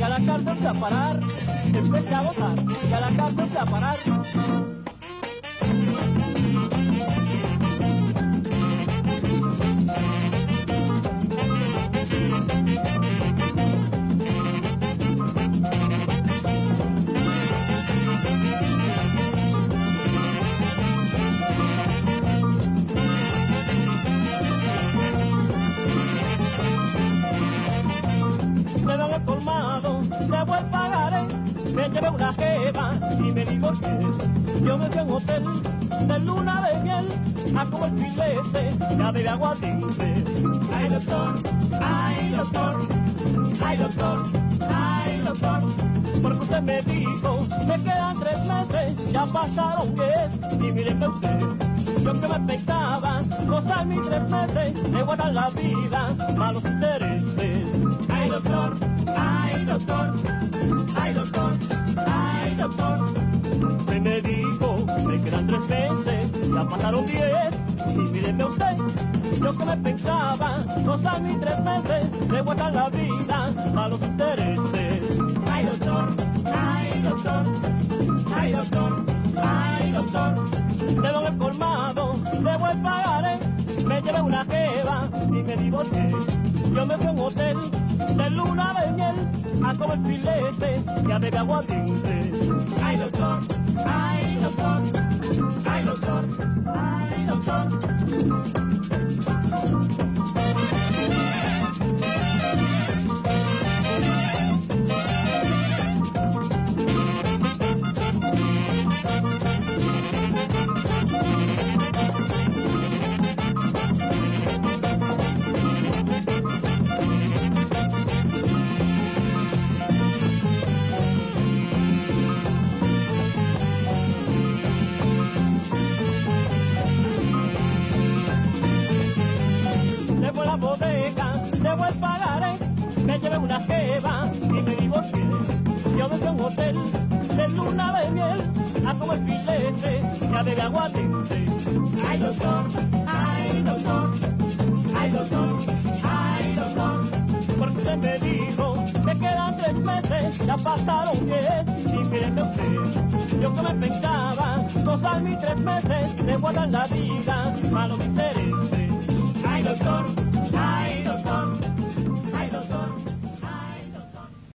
y a la cárcel a parar. Empecé a gozar y a la cárcel a parar. Me llevé una jeva y me divorcié. Yo me fui a un hotel de luna de miel, a comer filete, ya de aguardiente. Ay doctor, ay doctor, ay doctor, ay doctor, porque usted me dijo, me quedan tres meses, ya pasaron diez, y mire usted. Yo que me pensaba, gozar mis tres meses, de guardar la vida, malos intereses. Pasaron diez, y míreme usted. Yo que me pensaba, gozar mis tres meses, de guardar la vida, malos intereses. Ay doctor, ay doctor, ay doctor, ay doctor. De lo he colmado, debo el pagaré, me llevé una jeva y me divorcié. Yo me fui a un hotel de luna de miel a comer filete y a beber aguardiente. Una jeva y me divorcié. Yo me a un hotel de luna de miel a comer filete y a beber aguardiente. Ay doctor, ay doctor, ay doctor, ay doctor. Porque usted me dijo, me quedan tres meses, ya pasaron diez y míreme usted. Yo que me pensaba, gozar mis tres meses, de guardar la vida, malos intereses. Ay doctor, ay doctor,